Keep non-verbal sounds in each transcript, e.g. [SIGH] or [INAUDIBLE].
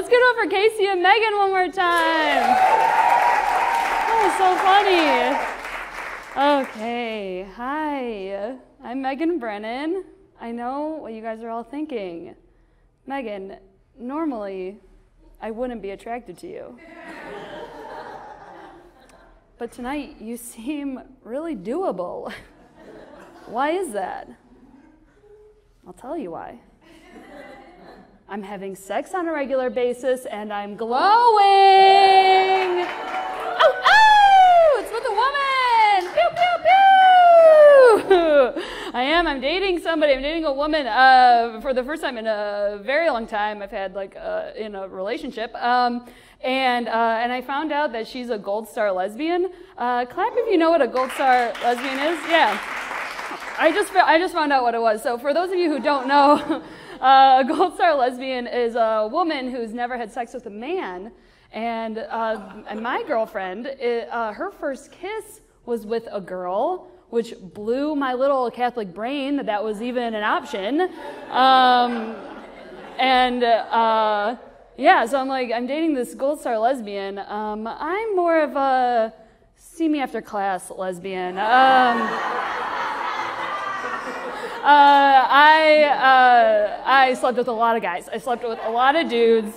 Let's get over Casey and Megan one more time. That was so funny. Okay, hi. I'm Megan Brennan. I know what you guys are all thinking. Megan, normally I wouldn't be attracted to you. But tonight you seem really doable. Why is that? I'll tell you why. I'm having sex on a regular basis and I'm glowing. Oh, oh! It's with a woman! Pew, pew, pew! I am. I'm dating somebody. I'm dating a woman uh, for the first time in a very long time. I've had like uh, in a relationship. Um, and, uh, and I found out that she's a Gold Star lesbian. Uh, clap if you know what a Gold Star lesbian is. Yeah. I just, I just found out what it was. So for those of you who don't know, [LAUGHS] uh, a Gold Star lesbian is a woman who's never had sex with a man. And, uh, and my girlfriend, it, uh, her first kiss was with a girl, which blew my little Catholic brain that that was even an option. Um, and uh, yeah, so I'm like, I'm dating this Gold Star lesbian. Um, I'm more of a see me after class lesbian. Um, I, uh, I slept with a lot of guys. I slept with a lot of dudes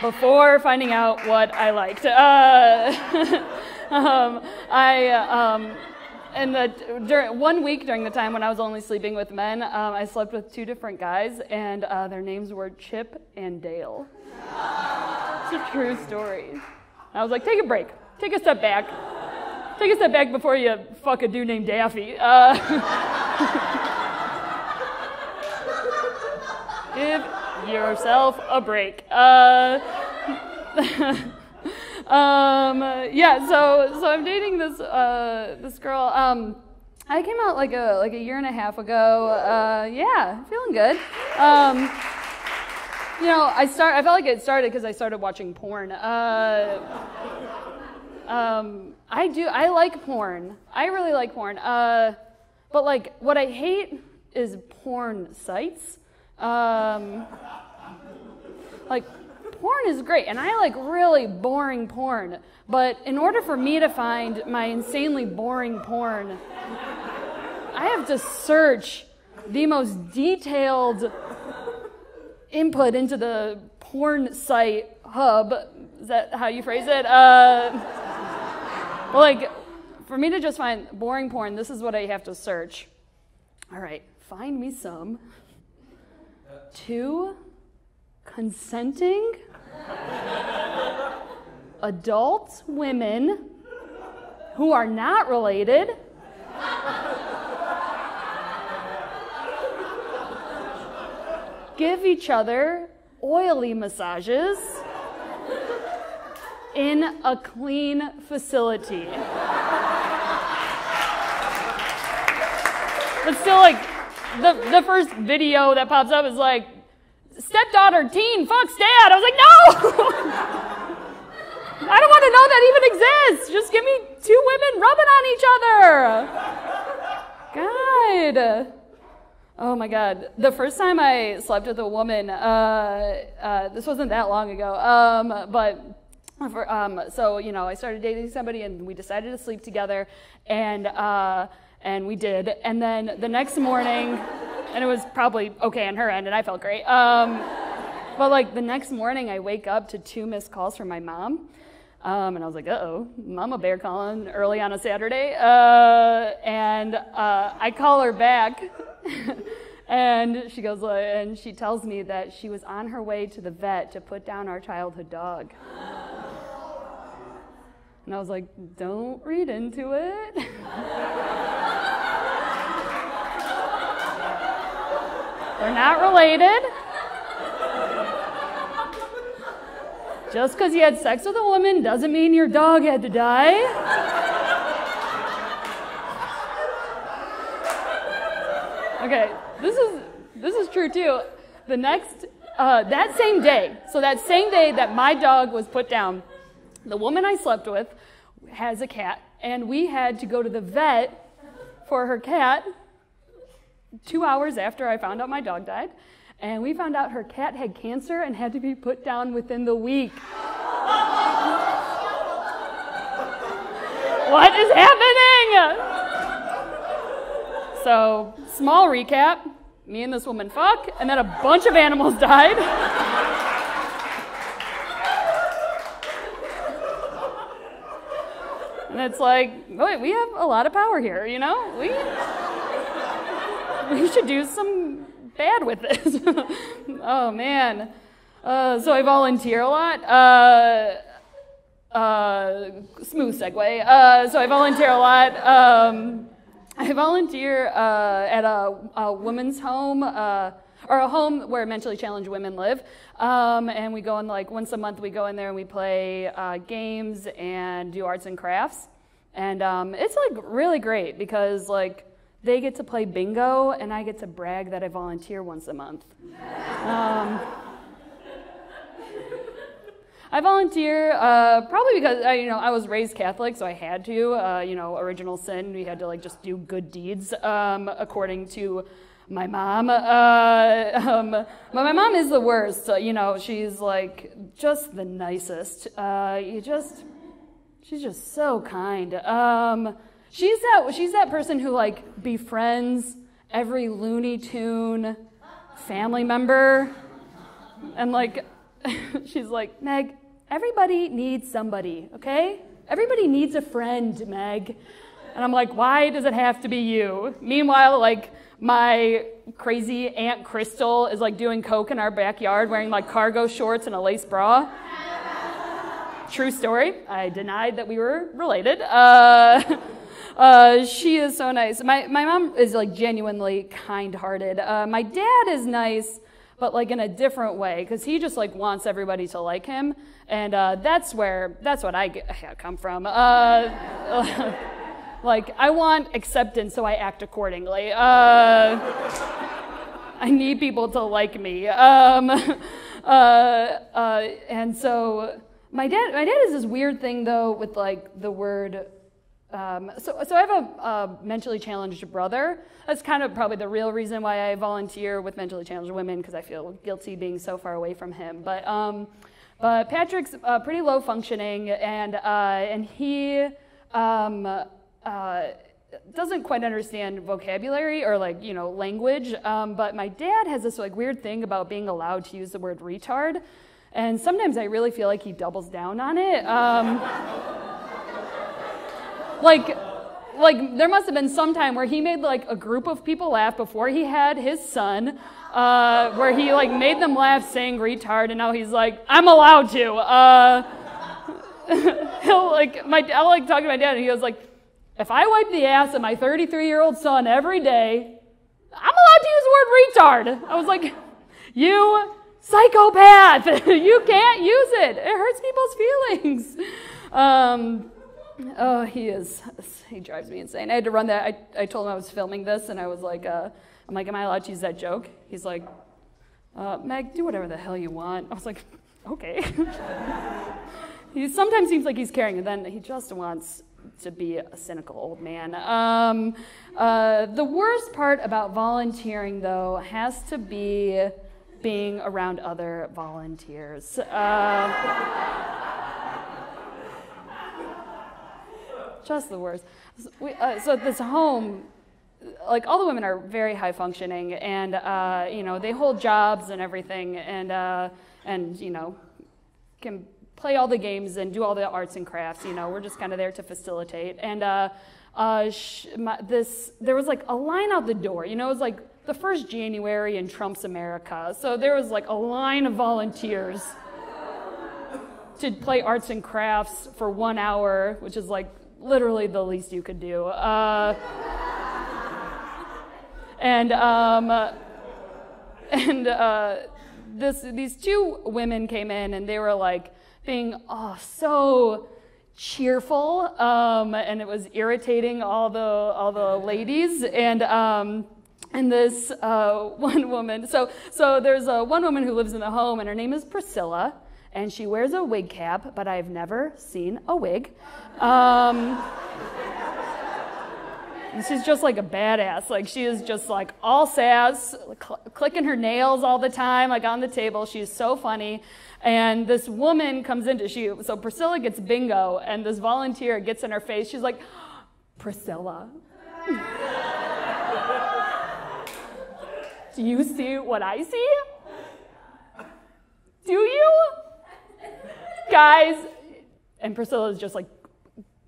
before finding out what I liked. Uh, [LAUGHS] um, I, um, and the, during, one week during the time when I was only sleeping with men, um, I slept with two different guys, and uh, their names were Chip and Dale. it's a true story. I was like, take a break, take a step back, take a step back before you fuck a dude named Daffy. Uh, [LAUGHS] Give yourself a break. Uh, [LAUGHS] um, yeah, so so I'm dating this uh, this girl. Um, I came out like a like a year and a half ago. Uh, yeah, feeling good. Um, you know, I start. I felt like it started because I started watching porn. Uh, um, I do. I like porn. I really like porn. Uh, but like, what I hate is porn sites. Um, like, porn is great, and I like really boring porn. But in order for me to find my insanely boring porn, I have to search the most detailed input into the porn site hub. Is that how you phrase it? Uh, like, for me to just find boring porn, this is what I have to search. All right, find me some two consenting adult women who are not related. Give each other oily massages in a clean facility. But still, like, the, the first video that pops up is like, stepdaughter, teen, fucks dad. I was like, no! [LAUGHS] I don't want to know that even exists. Just give me two women rubbing on each other. God. Oh my God. The first time I slept with a woman, uh, uh, this wasn't that long ago, um, but for, um, so, you know, I started dating somebody and we decided to sleep together. And, uh, and we did. And then the next morning, and it was probably okay on her end, and I felt great. Um, but like the next morning, I wake up to two missed calls from my mom. Um, and I was like, uh oh, Mama Bear calling early on a Saturday. Uh, and uh, I call her back, [LAUGHS] and she goes, and she tells me that she was on her way to the vet to put down our childhood dog. And I was like, don't read into it. [LAUGHS] We're not related. Just because you had sex with a woman doesn't mean your dog had to die. Okay, this is this is true too. The next uh, that same day, so that same day that my dog was put down, the woman I slept with has a cat, and we had to go to the vet for her cat two hours after I found out my dog died. and we found out her cat had cancer and had to be put down within the week. [LAUGHS] what is happening? So, small recap me and this woman fuck, and then a bunch of animals died. and it's like, wait, we have a lot of power here, you know? We, [LAUGHS] we should do some bad with this. [LAUGHS] oh, man. Uh, so I volunteer a lot. Uh, uh, smooth segue. Uh, so I volunteer a lot. Um, I volunteer uh, at a, a, women's home, uh, or a home where mentally challenged women live. Um, and we go in like once a month, we go in there and we play uh, games and do arts and crafts. And um, it's like really great because like they get to play bingo and I get to brag that I volunteer once a month. Um, I volunteer uh, probably because I, you know I was raised Catholic, so I had to. Uh, you know, original sin. We had to like just do good deeds um, according to my mom. Uh, um, but my mom is the worst. you know, she's like just the nicest. Uh, you just, she's just so kind. Um, she's that she's that person who like befriends every Looney Tune family member, and like. [LAUGHS] she's like, Meg, Everybody needs somebody, okay? Everybody needs a friend, Meg. And I'm like, why does it have to be you? Meanwhile, like, my crazy Aunt Crystal is like doing coke in our backyard wearing like cargo shorts and a lace bra. True story. I denied that we were related. Uh, [LAUGHS] uh, she is so nice. My, my mom is like genuinely kind hearted. Uh, my dad is nice, but like in a different way because he just like wants everybody to like him and uh, that's where that's what i get, come from uh, [LAUGHS] like i want acceptance so i act accordingly uh, i need people to like me um, [LAUGHS] uh, uh, and so my dad my dad is this weird thing though with like the word um, so, so I have a, a, mentally challenged brother. That's kind of probably the real reason why I volunteer with mentally challenged women because I feel guilty being so far away from him. But, um, but Patrick's uh, pretty low functioning, and uh, and he um, uh, doesn't quite understand vocabulary or like you know language. Um, but my dad has this like weird thing about being allowed to use the word retard, and sometimes I really feel like he doubles down on it. Like like there must have been some time where he made like a group of people laugh before he had his son uh, where he like made them laugh saying retard and now he's like i'm allowed to. Uh, [LAUGHS] he'll like my i'll like talk to my dad and he goes like if i wipe the ass of my 33 year old son every day i'm allowed to use the word retard. I was like you psychopath! [LAUGHS] You can't use it. It hurts people's feelings. Um, Oh, he is. He drives me insane. I had to run that. I, I told him I was filming this, and I was like, uh, I'm like, am I allowed to use that joke? He's like, uh, Meg, do whatever the hell you want. I was like, okay. [LAUGHS] he sometimes seems like he's caring, and then he just wants to be a cynical old man. Um, uh, the worst part about volunteering, though, has to be being around other volunteers. Uh, just the worst. We, uh, so this home, like all the women are very high functioning, and uh, you know they hold jobs and everything, and uh, and you know can play all the games and do all the arts and crafts. You know, we're just kind of there to facilitate. And uh, uh, sh- my, this there was like a line out the door. You know, it was like the first January in Trump's America, so there was like a line of volunteers to play arts and crafts for one hour, which is like literally the least you could do. Uh, and um, and uh, this these two women came in and they were like being oh so cheerful um, and it was irritating all the all the ladies and um, and this uh, [LAUGHS] one woman so so there's a one woman who lives in the home and her name is Priscilla and she wears a wig cap, but I've never seen a wig. Um, she's just like a badass. Like she is just like all sass, cl- clicking her nails all the time, like on the table. She's so funny. And this woman comes into she so Priscilla gets bingo, and this volunteer gets in her face. She's like, Priscilla. Do you see what I see? Do you? Guys, and Priscilla's just like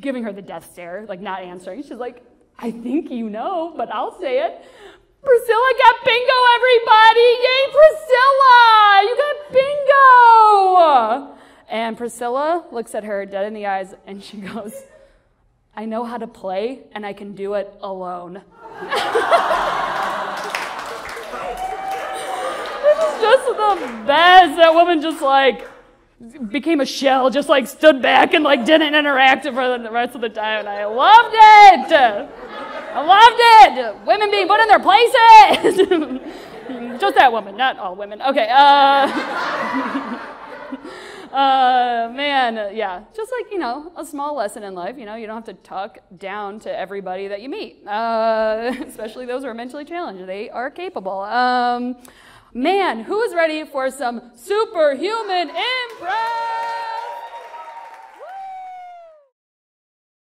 giving her the death stare, like not answering. She's like, I think you know, but I'll say it. Priscilla got bingo, everybody! Yay, Priscilla! You got bingo! And Priscilla looks at her dead in the eyes and she goes, I know how to play and I can do it alone. [LAUGHS] this is just the best. That woman just like became a shell, just like stood back and like didn't interact for the rest of the time. And I loved it. I loved it. Women being put in their places. [LAUGHS] just that woman, not all women. Okay. Uh, [LAUGHS] uh, man, yeah, just like, you know, a small lesson in life. You know, you don't have to talk down to everybody that you meet, uh, [LAUGHS] especially those who are mentally challenged. They are capable. Um, Man, who's ready for some superhuman impress?